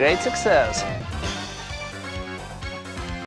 great success.